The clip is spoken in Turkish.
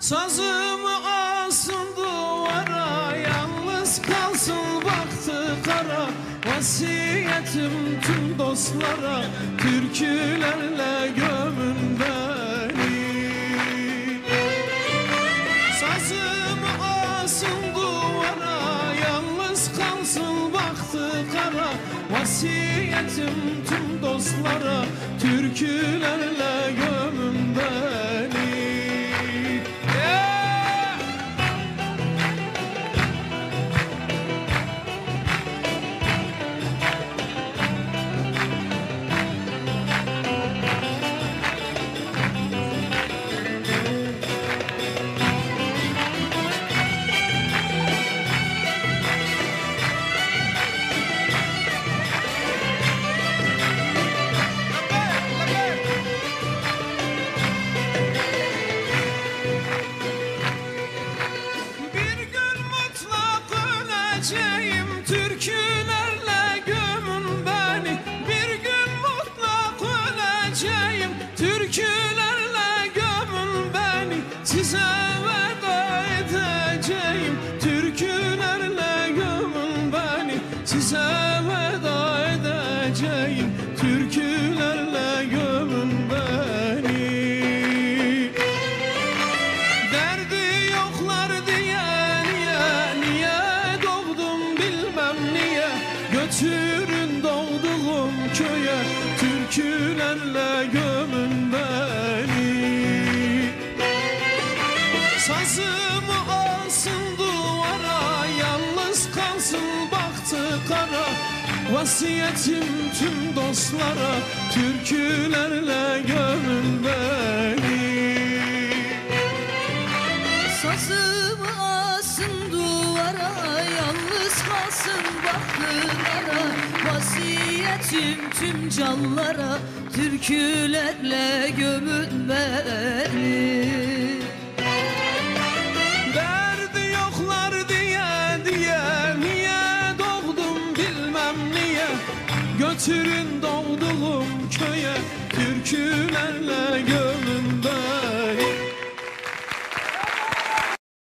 Sazımı asın duvara Yalnız kalsın baktı kara. Vasiyetim tüm dostlara Türkülerle gömün beni. Sazımı asın duvara Yalnız kalsın baktı kara. Vasiyetim tüm dostlara Türkülerle gömün beni öleceğim Türkülerle gömün beni. Bir gün mutlak öleceğim. Türkülerle gömün beni. Size veda edeceğim. Türkülerle gömün beni. Size veda edeceğim. Türkülerle Götürün doğduğum köye Türkülerle gömün beni. Sazımı alsın duvara Yalnız kalsın baktı kara. Vasiyetim tüm dostlara Türkülerle gömün beni baktılara Vasiyetim tüm canlara Türkülerle gömün beni. Derdi yoklar diye diye Niye doğdum bilmem niye. Götürün doğduğum köye Türkülerle gömün beni